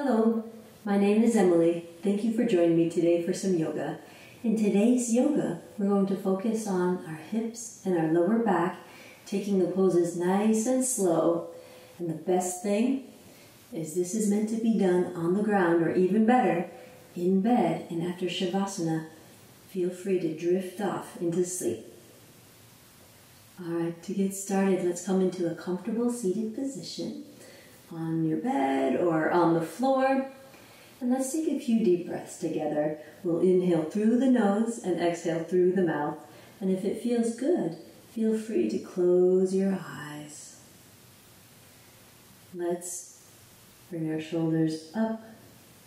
Hello, my name is Emily. Thank you for joining me today for some yoga. In today's yoga, we're going to focus on our hips and our lower back, taking the poses nice and slow. And the best thing is this is meant to be done on the ground or even better, in bed and after Shavasana, feel free to drift off into sleep. All right, to get started, let's come into a comfortable seated position on your bed or on the floor. And let's take a few deep breaths together. We'll inhale through the nose and exhale through the mouth. And if it feels good, feel free to close your eyes. Let's bring our shoulders up,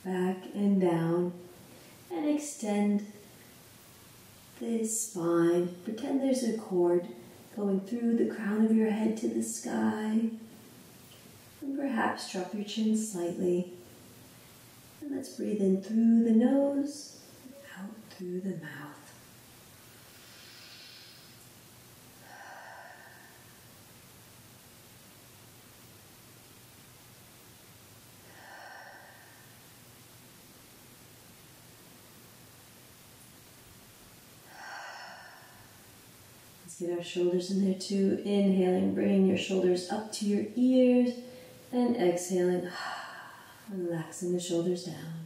back, and down, and extend the spine. Pretend there's a cord going through the crown of your head to the sky. And perhaps drop your chin slightly. And let's breathe in through the nose, out through the mouth. Let's get our shoulders in there too. Inhaling, bring your shoulders up to your ears, and exhaling, relaxing the shoulders down.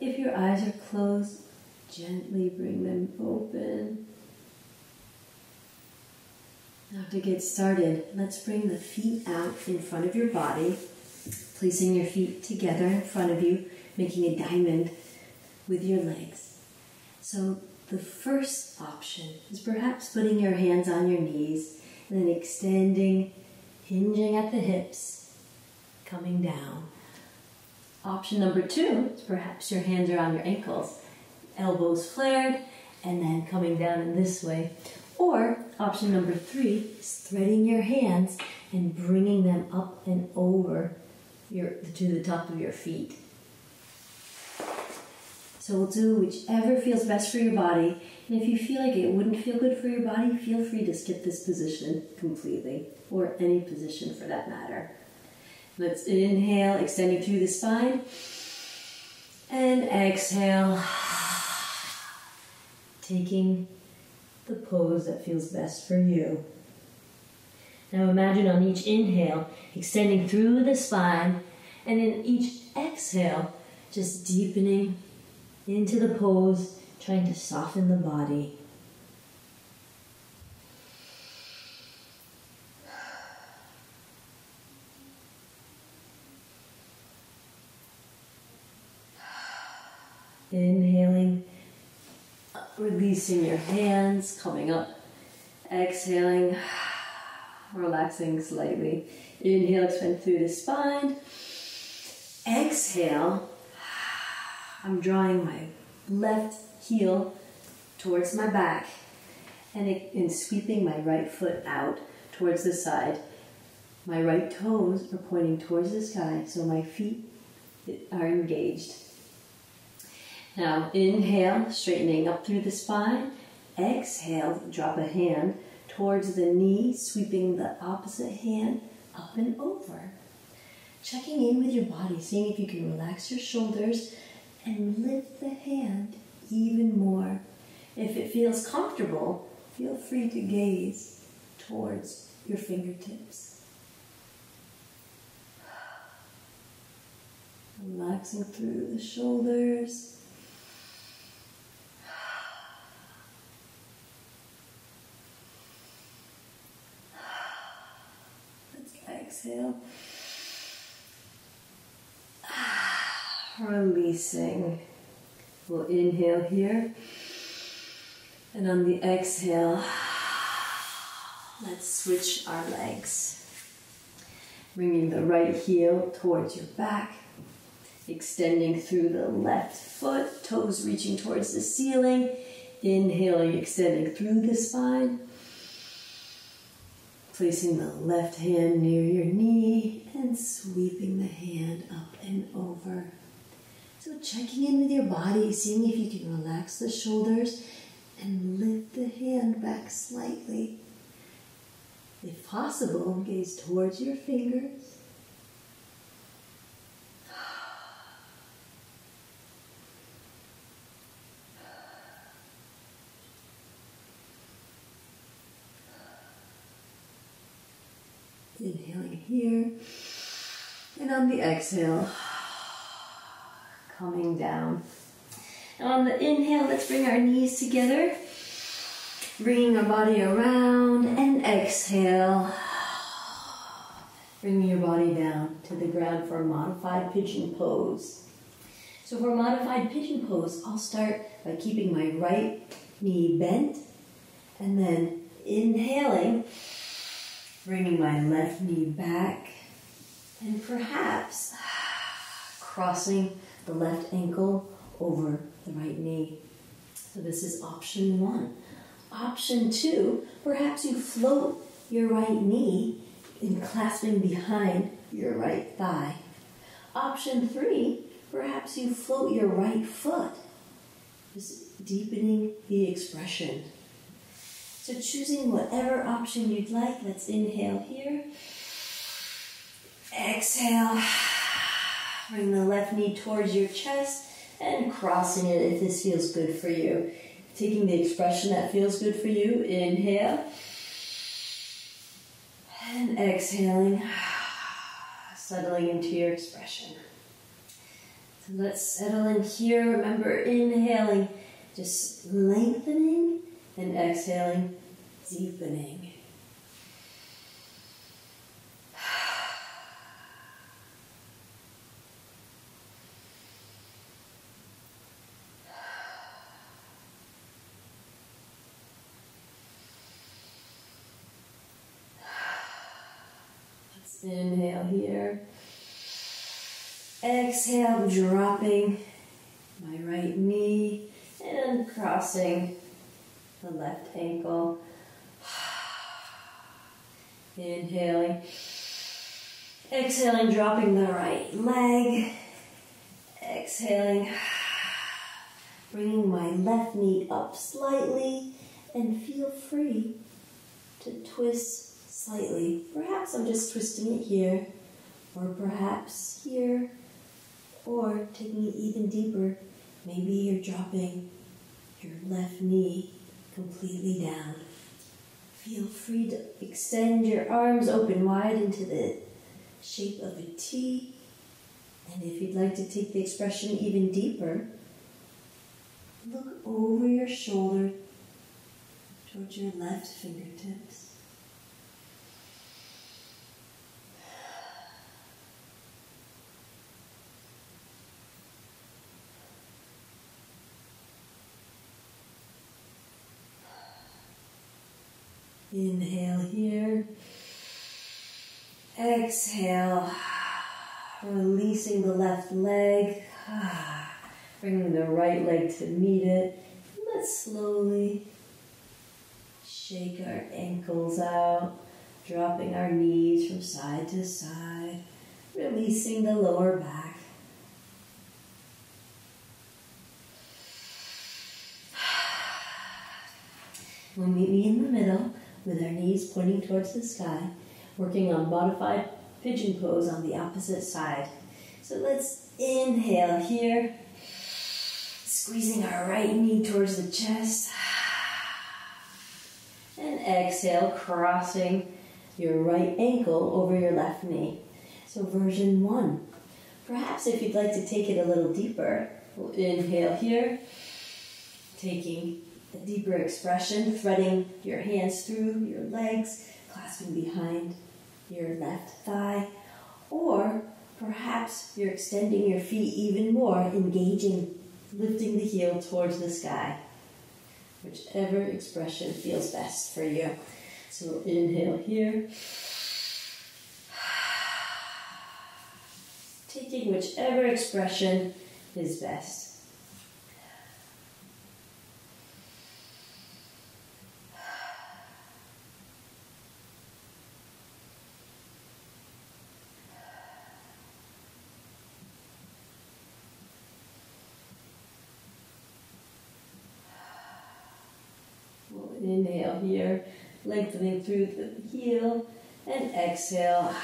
If your eyes are closed, gently bring them open. Now to get started, let's bring the feet out in front of your body, placing your feet together in front of you, making a diamond with your legs. So the first option is perhaps putting your hands on your knees and then extending, hinging at the hips, coming down. Option number two is perhaps your hands are on your ankles, elbows flared, and then coming down in this way. Or option number three is threading your hands and bringing them up and over your, to the top of your feet. So we'll do whichever feels best for your body. And if you feel like it wouldn't feel good for your body, feel free to skip this position completely, or any position for that matter. Let's inhale, extending through the spine, and exhale, taking the pose that feels best for you. Now imagine on each inhale, extending through the spine, and in each exhale, just deepening into the pose, trying to soften the body. Inhaling, releasing your hands, coming up. Exhaling, relaxing slightly. Inhale, expand through the spine. Exhale, I'm drawing my left heel towards my back and, it, and sweeping my right foot out towards the side. My right toes are pointing towards the sky, so my feet are engaged. Now, inhale, straightening up through the spine. Exhale, drop a hand towards the knee, sweeping the opposite hand up and over. Checking in with your body, seeing if you can relax your shoulders and lift the hand even more. If it feels comfortable, feel free to gaze towards your fingertips. Relaxing through the shoulders. Let's exhale. Releasing. We'll inhale here. And on the exhale, let's switch our legs. Bringing the right heel towards your back. Extending through the left foot, toes reaching towards the ceiling. Inhaling, extending through the spine. Placing the left hand near your knee and sweeping the hand up and over. So checking in with your body, seeing if you can relax the shoulders And lift the hand back slightly. If possible, gaze towards your fingers. Inhaling here. And on the exhale, coming down. On the inhale, let's bring our knees together. Bringing our body around and exhale. Bringing your body down to the ground for a modified pigeon pose. So for a modified pigeon pose, I'll start by keeping my right knee bent and then inhaling bringing my left knee back and perhaps crossing the left ankle over the right knee. So this is option one. Option two, perhaps you float your right knee in clasping behind your right thigh. Option three, perhaps you float your right foot, just deepening the expression. So choosing whatever option you'd like. Let's inhale here. Exhale. Bring the left knee towards your chest and crossing it if this feels good for you. Taking the expression that feels good for you. Inhale. And exhaling. Settling into your expression. So let's settle in here. Remember, inhaling, just lengthening and exhaling, deepening. Let's inhale here. Exhale, dropping my right knee and crossing the left ankle. Inhaling. Exhaling, dropping the right leg. Exhaling. Bringing my left knee up slightly and feel free to twist slightly. Perhaps I'm just twisting it here, or perhaps here, or taking it even deeper. Maybe you're dropping your left knee completely down. Feel free to extend your arms open wide into the shape of a T. And if you'd like to take the expression even deeper, look over your shoulder towards your left fingertips. Inhale here. Exhale. Releasing the left leg. Bringing the right leg to meet it. Let's slowly shake our ankles out, dropping our knees from side to side, releasing the lower back. We'll meet me in the middle with our knees pointing towards the sky, working on modified pigeon pose on the opposite side. So let's inhale here, squeezing our right knee towards the chest. And exhale, crossing your right ankle over your left knee. So version one. Perhaps if you'd like to take it a little deeper, we'll inhale here, taking deeper expression, threading your hands through your legs, clasping behind your left thigh, or perhaps you're extending your feet even more, engaging, lifting the heel towards the sky. Whichever expression feels best for you. So inhale here. Taking whichever expression is best. Inhale here, lengthening through the heel, and exhale,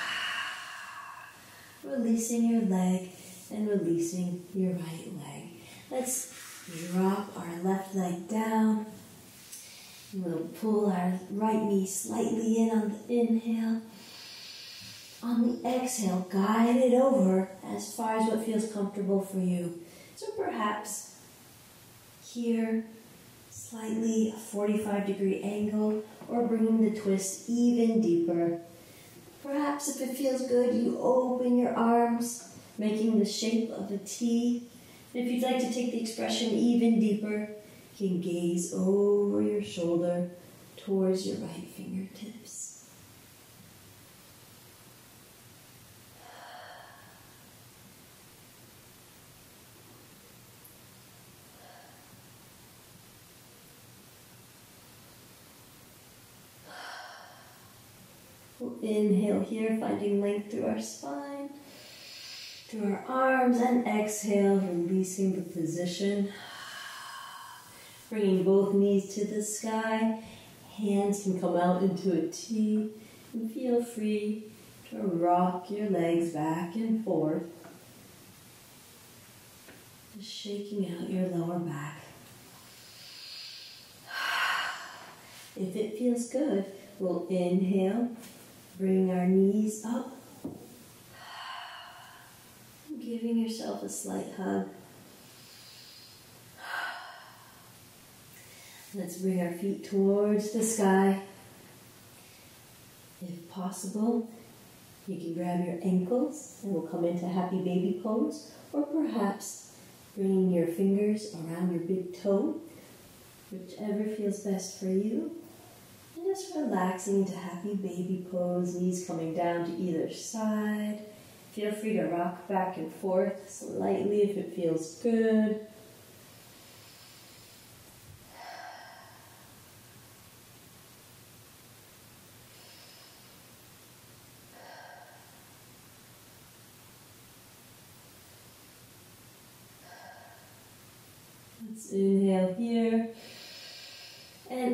releasing your leg and releasing your right leg. Let's drop our left leg down. We'll pull our right knee slightly in on the inhale. On the exhale, guide it over as far as what feels comfortable for you. So perhaps here, slightly a 45 degree angle, or bringing the twist even deeper. Perhaps if it feels good, you open your arms, making the shape of a T. if you'd like to take the expression even deeper, you can gaze over your shoulder towards your right fingertips. We'll inhale here, finding length through our spine, through our arms, and exhale, releasing the position. Bringing both knees to the sky. Hands can come out into a T. And feel free to rock your legs back and forth. Just shaking out your lower back. If it feels good, we'll inhale, bring our knees up, giving yourself a slight hug. Let's bring our feet towards the sky. If possible, you can grab your ankles and we'll come into happy baby pose, or perhaps bringing your fingers around your big toe, whichever feels best for you. Just relaxing into happy baby pose, knees coming down to either side. Feel free to rock back and forth slightly if it feels good. Let's inhale here.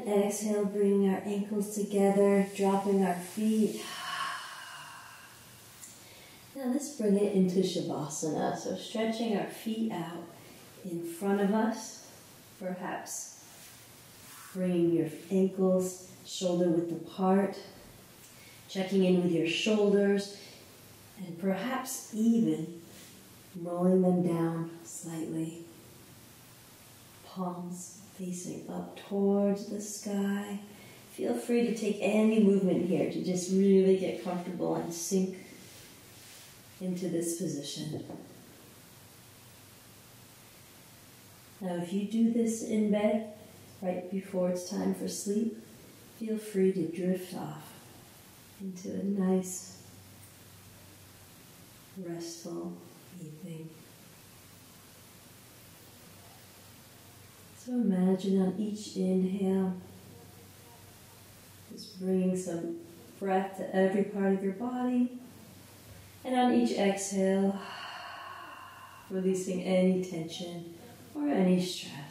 And exhale, bring our ankles together, dropping our feet. Now let's bring it into Shavasana. So stretching our feet out in front of us, perhaps bringing your ankles shoulder width apart, checking in with your shoulders, and perhaps even rolling them down slightly palms facing up towards the sky. Feel free to take any movement here to just really get comfortable and sink into this position. Now, if you do this in bed right before it's time for sleep, feel free to drift off into a nice, restful evening. So imagine on each inhale, just bringing some breath to every part of your body. And on each exhale, releasing any tension or any stress.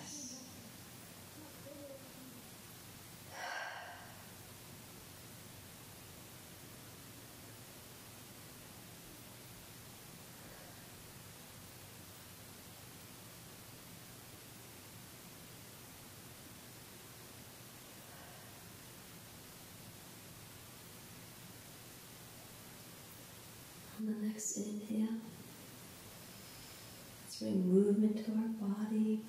On the next inhale, let's bring movement to our body,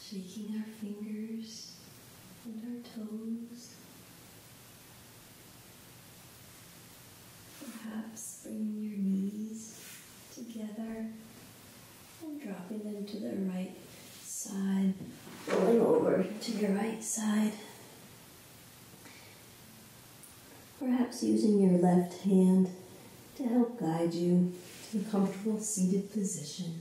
shaking our fingers and our toes. Perhaps bringing your knees together and dropping them to the right side, rolling over to your right side. Perhaps using your left hand guide you to a comfortable seated position.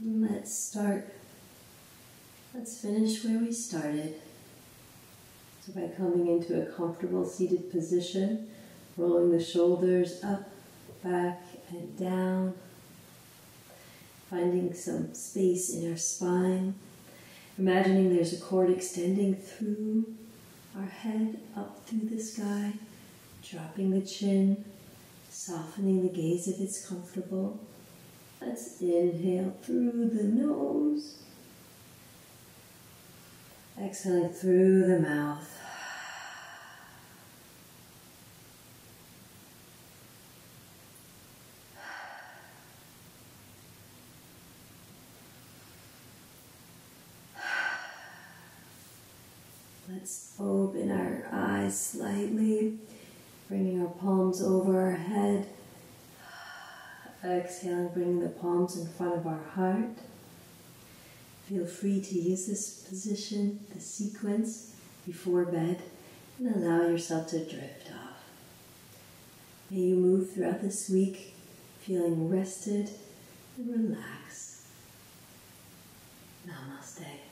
Let's start. Let's finish where we started. So, by coming into a comfortable seated position, rolling the shoulders up back and down. Finding some space in our spine. Imagining there's a cord extending through our head up through the sky, dropping the chin, softening the gaze if it's comfortable. Let's inhale through the nose, exhaling through the mouth. Let's open our eyes slightly, bringing our palms over our head. Exhaling, bringing the palms in front of our heart. Feel free to use this position, the sequence, before bed, and allow yourself to drift off. May you move throughout this week feeling rested and relaxed. Namaste.